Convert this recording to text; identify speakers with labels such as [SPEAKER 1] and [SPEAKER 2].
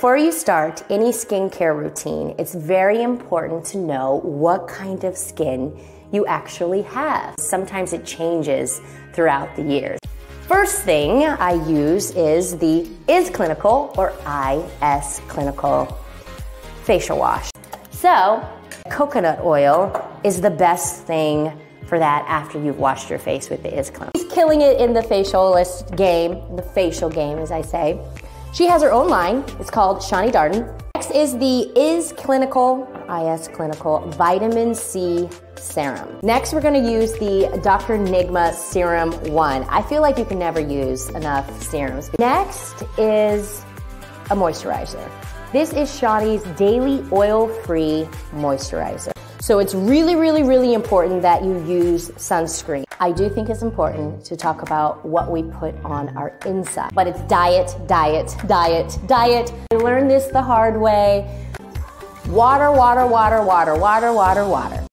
[SPEAKER 1] Before you start any skincare routine, it's very important to know what kind of skin you actually have. Sometimes it changes throughout the years. First thing I use is the Is Clinical or IS Clinical facial wash. So, coconut oil is the best thing for that after you've washed your face with the Is Clinical. He's killing it in the facialist game, the facial game as I say. She has her own line. It's called Shani Darden. Next is the Is Clinical, IS Clinical Vitamin C Serum. Next, we're gonna use the Dr. Nigma Serum 1. I feel like you can never use enough serums. Next is a moisturizer. This is Shani's Daily Oil-Free Moisturizer. So it's really, really, really important that you use sunscreen. I do think it's important to talk about what we put on our inside, but it's diet, diet, diet, diet. I learned this the hard way. Water, water, water, water, water, water, water.